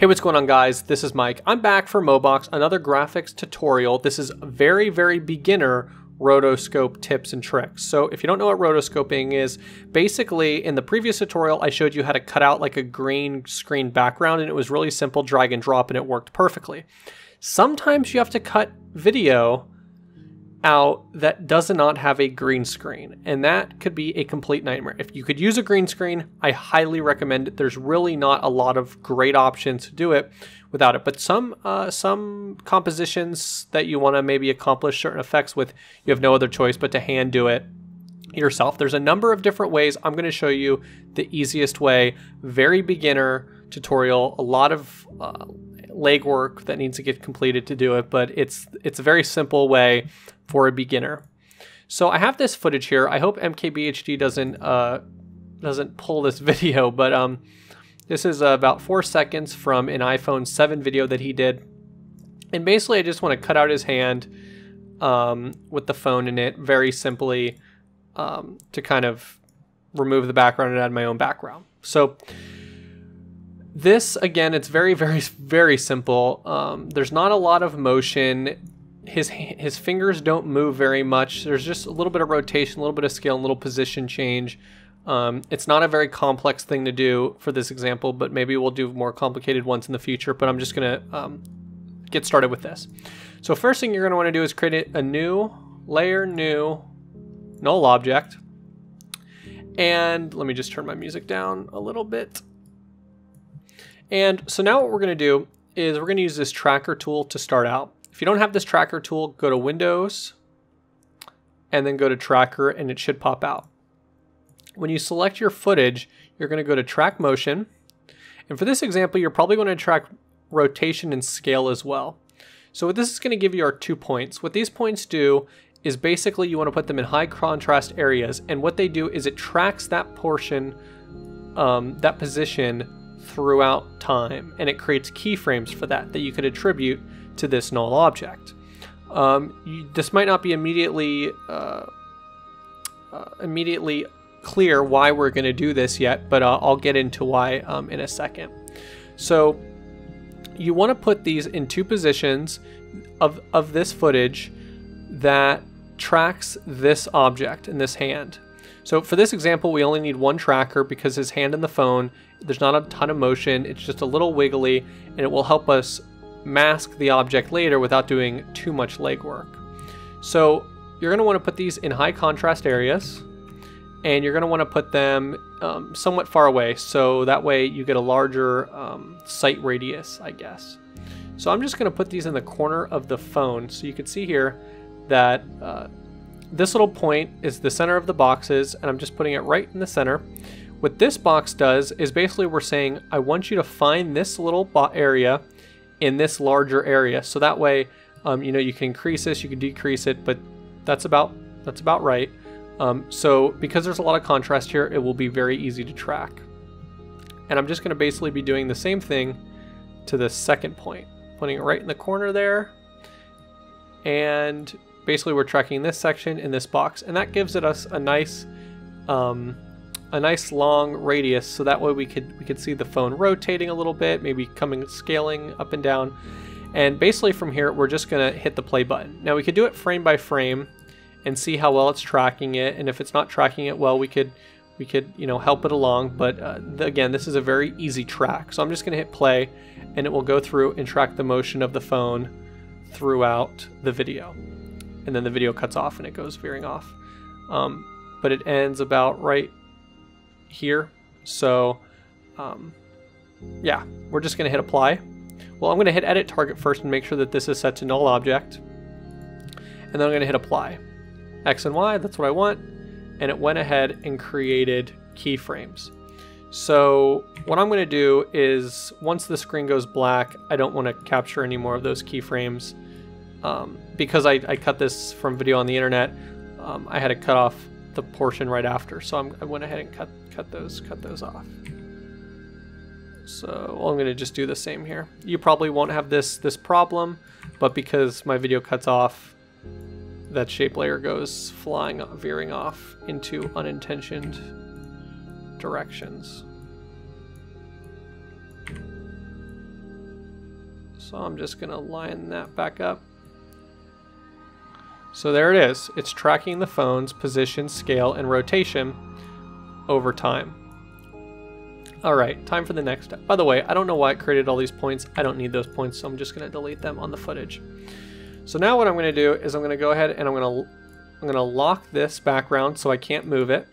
Hey, what's going on guys? This is Mike. I'm back for Mobox, another graphics tutorial. This is very, very beginner rotoscope tips and tricks. So if you don't know what rotoscoping is, basically in the previous tutorial I showed you how to cut out like a green screen background and it was really simple drag and drop and it worked perfectly. Sometimes you have to cut video out that does not have a green screen, and that could be a complete nightmare. If you could use a green screen, I highly recommend it. There's really not a lot of great options to do it without it, but some uh, some compositions that you want to maybe accomplish certain effects with, you have no other choice but to hand do it yourself. There's a number of different ways. I'm going to show you the easiest way, very beginner tutorial, a lot of uh, legwork that needs to get completed to do it, but it's it's a very simple way for a beginner. So I have this footage here. I hope MKBHD doesn't uh, doesn't pull this video, but um, this is uh, about four seconds from an iPhone 7 video that he did. And basically, I just want to cut out his hand um, with the phone in it very simply um, to kind of remove the background and add my own background. So this, again, it's very, very, very simple. Um, there's not a lot of motion his his fingers don't move very much. There's just a little bit of rotation, a little bit of scale, a little position change. Um, it's not a very complex thing to do for this example, but maybe we'll do more complicated ones in the future. But I'm just gonna um, get started with this. So first thing you're gonna want to do is create a new layer, new null object. And let me just turn my music down a little bit. And so now what we're gonna do is we're gonna use this tracker tool to start out. If you don't have this tracker tool, go to Windows and then go to tracker and it should pop out. When you select your footage, you're going to go to track motion. And for this example, you're probably going to track rotation and scale as well. So what this is going to give you are two points. What these points do is basically you want to put them in high contrast areas. And what they do is it tracks that portion, um, that position throughout time. And it creates keyframes for that that you could attribute to this null object. Um, you, this might not be immediately uh, uh, immediately clear why we're going to do this yet, but uh, I'll get into why um, in a second. So you want to put these in two positions of, of this footage that tracks this object in this hand. So for this example, we only need one tracker because his hand in the phone, there's not a ton of motion, it's just a little wiggly, and it will help us mask the object later without doing too much legwork. So you're going to want to put these in high contrast areas and you're going to want to put them um, somewhat far away so that way you get a larger um, sight radius, I guess. So I'm just going to put these in the corner of the phone so you can see here that uh, this little point is the center of the boxes and I'm just putting it right in the center. What this box does is basically we're saying I want you to find this little area in this larger area. So that way, um, you know, you can increase this, you can decrease it, but that's about that's about right. Um, so because there's a lot of contrast here, it will be very easy to track. And I'm just going to basically be doing the same thing to the second point, putting it right in the corner there. And basically we're tracking this section in this box, and that gives it us a nice um, a nice long radius so that way we could we could see the phone rotating a little bit maybe coming scaling up and down. And basically from here we're just gonna hit the play button. Now we could do it frame by frame and see how well it's tracking it. And if it's not tracking it well we could we could you know help it along. But uh, again this is a very easy track. So I'm just gonna hit play and it will go through and track the motion of the phone throughout the video. And then the video cuts off and it goes veering off. Um, but it ends about right here. So um, yeah, we're just gonna hit apply. Well, I'm gonna hit edit target first and make sure that this is set to null object. And then I'm gonna hit apply. X and Y, that's what I want. And it went ahead and created keyframes. So what I'm gonna do is once the screen goes black, I don't wanna capture any more of those keyframes. Um, because I, I, cut this from video on the internet, um, I had to cut off the portion right after. So I'm, I went ahead and cut cut those, cut those off. So I'm going to just do the same here. You probably won't have this, this problem, but because my video cuts off, that shape layer goes flying, veering off into unintentioned directions. So I'm just going to line that back up. So there it is. It's tracking the phone's position, scale, and rotation over time. All right, time for the next step. By the way, I don't know why it created all these points. I don't need those points, so I'm just going to delete them on the footage. So now what I'm going to do is I'm going to go ahead and I'm going to I'm going to lock this background so I can't move it.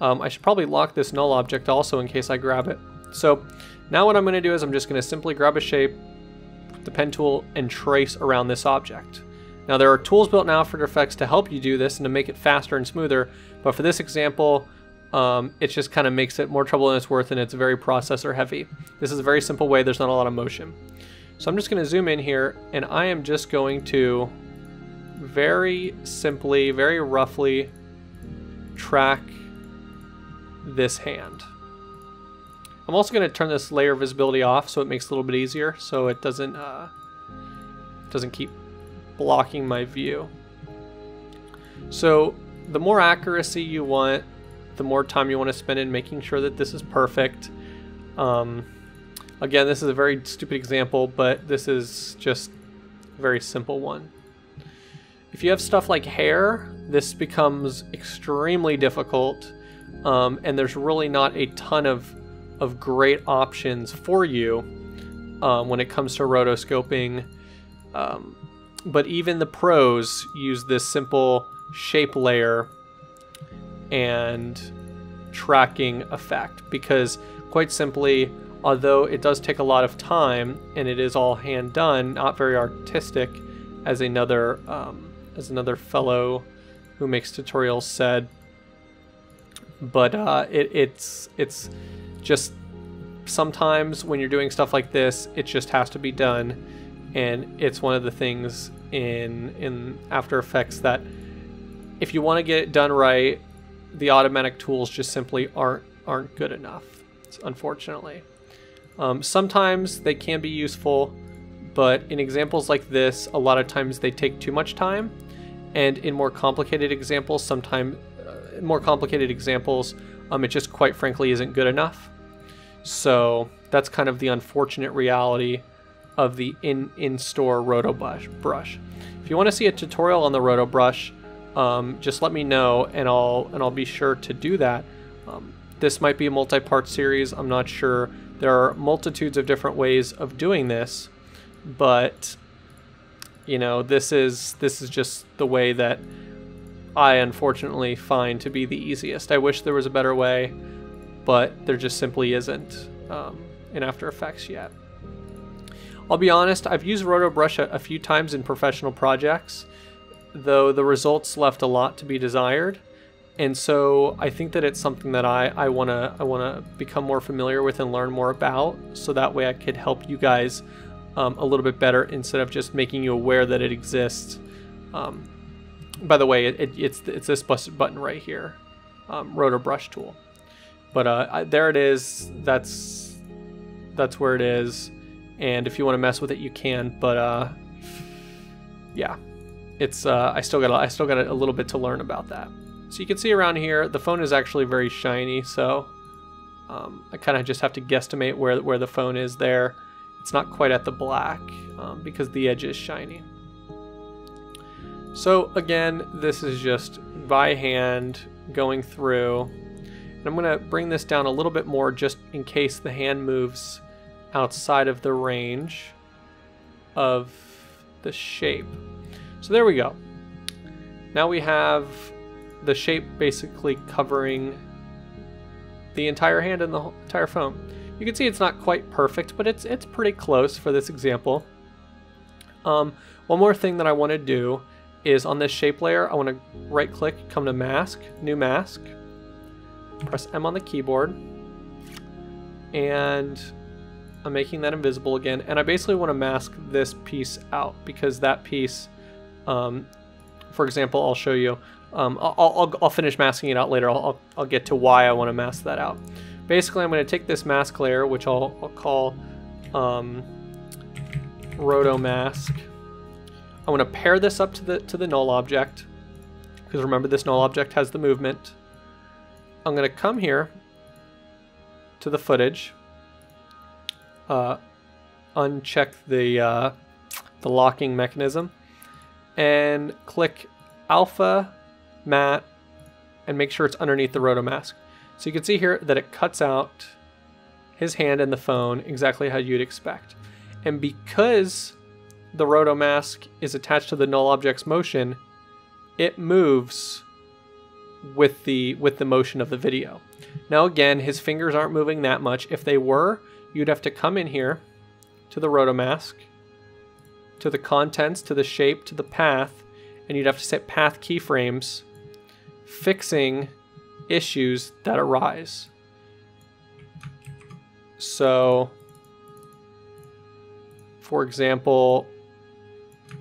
Um, I should probably lock this null object also in case I grab it. So now what I'm going to do is I'm just going to simply grab a shape, the pen tool, and trace around this object. Now there are tools built in After Effects to help you do this and to make it faster and smoother, but for this example, um, it just kind of makes it more trouble than it's worth and it's very processor heavy. This is a very simple way, there's not a lot of motion. So I'm just going to zoom in here and I am just going to very simply, very roughly track this hand. I'm also going to turn this layer visibility off so it makes it a little bit easier so it doesn't uh, doesn't keep blocking my view. So the more accuracy you want, the more time you want to spend in making sure that this is perfect. Um, again, this is a very stupid example, but this is just a very simple one. If you have stuff like hair, this becomes extremely difficult, um, and there's really not a ton of, of great options for you um, when it comes to rotoscoping. Um, but even the pros use this simple shape layer and tracking effect because quite simply although it does take a lot of time and it is all hand done not very artistic as another um, as another fellow who makes tutorials said. But uh, it, it's it's just sometimes when you're doing stuff like this, it just has to be done, and it's one of the things in in After Effects that if you want to get it done right, the automatic tools just simply aren't aren't good enough. Unfortunately, um, sometimes they can be useful but in examples like this, a lot of times they take too much time, and in more complicated examples, sometimes uh, more complicated examples, um, it just quite frankly isn't good enough. So that's kind of the unfortunate reality of the in in store roto brush. If you want to see a tutorial on the roto brush, um, just let me know, and I'll and I'll be sure to do that. Um, this might be a multi-part series. I'm not sure. There are multitudes of different ways of doing this but you know this is this is just the way that I unfortunately find to be the easiest. I wish there was a better way, but there just simply isn't um, in After Effects yet. I'll be honest, I've used RotoBrush a, a few times in professional projects, though the results left a lot to be desired. And so I think that it's something that I, I wanna I wanna become more familiar with and learn more about, so that way I could help you guys um, a little bit better instead of just making you aware that it exists. Um, by the way, it, it, it's it's this button right here, um, roto brush tool. But uh, I, there it is. That's that's where it is. And if you want to mess with it, you can. But uh, yeah, it's uh, I still got I still got a little bit to learn about that. So you can see around here, the phone is actually very shiny. So um, I kind of just have to guesstimate where where the phone is there. It's not quite at the black um, because the edge is shiny. So again, this is just by hand going through. And I'm going to bring this down a little bit more just in case the hand moves outside of the range of the shape. So there we go. Now we have the shape basically covering the entire hand and the entire phone. You can see it's not quite perfect, but it's it's pretty close for this example. Um, one more thing that I want to do is on this shape layer, I want to right click, come to mask, new mask, press M on the keyboard, and I'm making that invisible again. And I basically want to mask this piece out because that piece, um, for example, I'll show you. Um, I'll, I'll, I'll, finish masking it out later. I'll, I'll get to why I want to mask that out. Basically, I'm going to take this mask layer, which I'll, I'll call um, Roto Mask. I want to pair this up to the to the null object, because remember this null object has the movement. I'm going to come here to the footage, uh, uncheck the uh, the locking mechanism and click alpha matte and make sure it's underneath the rotomask. So you can see here that it cuts out his hand and the phone exactly how you'd expect. And because the rotomask is attached to the null object's motion, it moves with the with the motion of the video. Now again, his fingers aren't moving that much. If they were, you'd have to come in here to the rotomask, to the contents, to the shape, to the path, and you'd have to set path keyframes, fixing issues that arise. So, for example,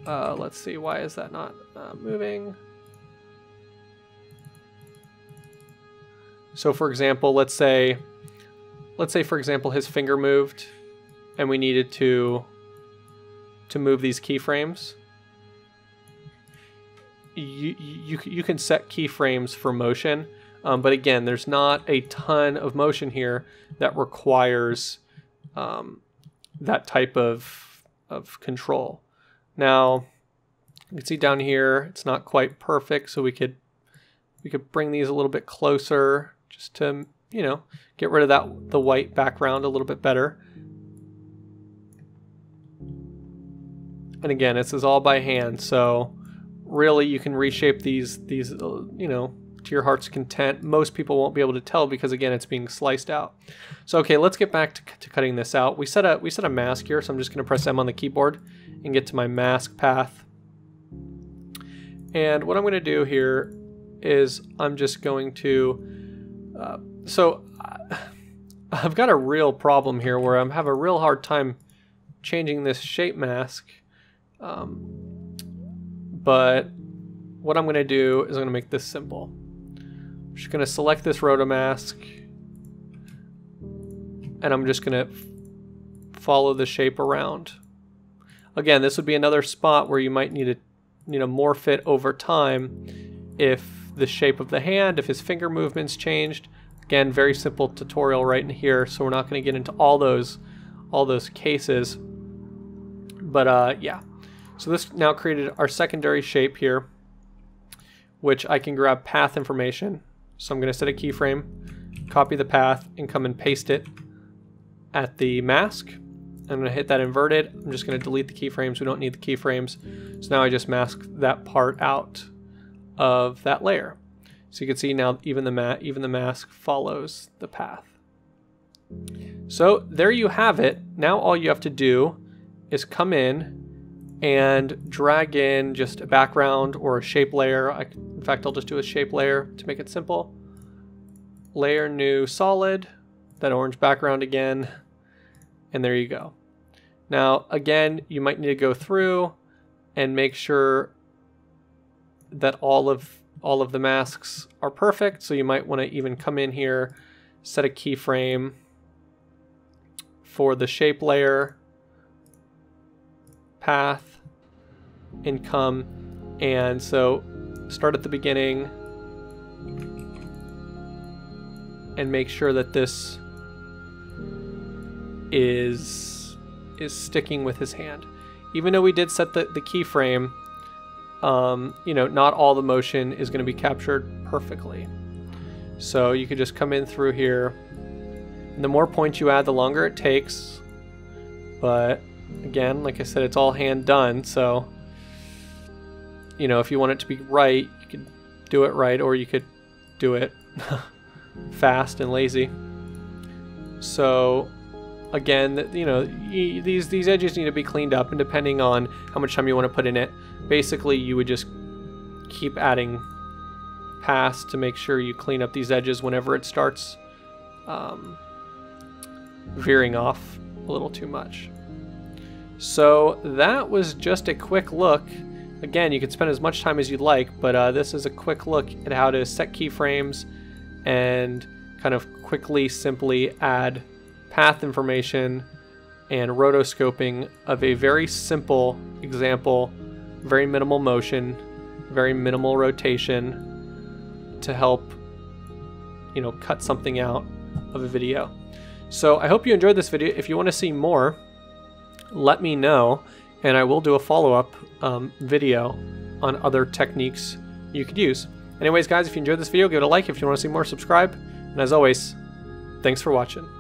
uh, let's see, why is that not uh, moving? So for example, let's say, let's say for example, his finger moved and we needed to, to move these keyframes. You, you, you can set keyframes for motion, um, but again, there's not a ton of motion here that requires um, that type of, of control. Now, you can see down here, it's not quite perfect, so we could we could bring these a little bit closer just to, you know, get rid of that the white background a little bit better. And again, this is all by hand, so really you can reshape these these uh, you know to your heart's content. Most people won't be able to tell because again it's being sliced out. So okay, let's get back to, to cutting this out. We set a we set a mask here, so I'm just going to press M on the keyboard and get to my mask path. And what I'm going to do here is I'm just going to uh, so I've got a real problem here where I'm have a real hard time changing this shape mask. Um, but what I'm going to do is I'm going to make this simple. I'm just going to select this rotomask and I'm just going to follow the shape around. Again, this would be another spot where you might need to you know morph it over time if the shape of the hand, if his finger movements changed. Again, very simple tutorial right in here, so we're not going to get into all those all those cases. But uh, yeah, so this now created our secondary shape here, which I can grab path information. So I'm going to set a keyframe, copy the path, and come and paste it at the mask. I'm going to hit that inverted. I'm just going to delete the keyframes. We don't need the keyframes. So now I just mask that part out of that layer. So you can see now even the matte even the mask follows the path. So there you have it. Now all you have to do is come in and drag in just a background or a shape layer. I, in fact, I'll just do a shape layer to make it simple. Layer new solid, that orange background again, and there you go. Now, again, you might need to go through and make sure that all of all of the masks are perfect. So you might want to even come in here, set a keyframe for the shape layer, path, and come. And so start at the beginning and make sure that this is is sticking with his hand. Even though we did set the, the keyframe, um, you know, not all the motion is going to be captured perfectly. So you could just come in through here. And the more points you add, the longer it takes. But again, like I said, it's all hand done. So, you know, if you want it to be right, you could do it right, or you could do it fast and lazy. So again, you know, these these edges need to be cleaned up, and depending on how much time you want to put in it, basically you would just keep adding pass to make sure you clean up these edges whenever it starts um, veering off a little too much. So that was just a quick look. Again, you could spend as much time as you'd like, but uh, this is a quick look at how to set keyframes and kind of quickly, simply add path information and rotoscoping of a very simple example very minimal motion, very minimal rotation to help, you know, cut something out of a video. So I hope you enjoyed this video. If you want to see more, let me know, and I will do a follow up um, video on other techniques you could use. Anyways, guys, if you enjoyed this video, give it a like. If you want to see more, subscribe. And as always, thanks for watching.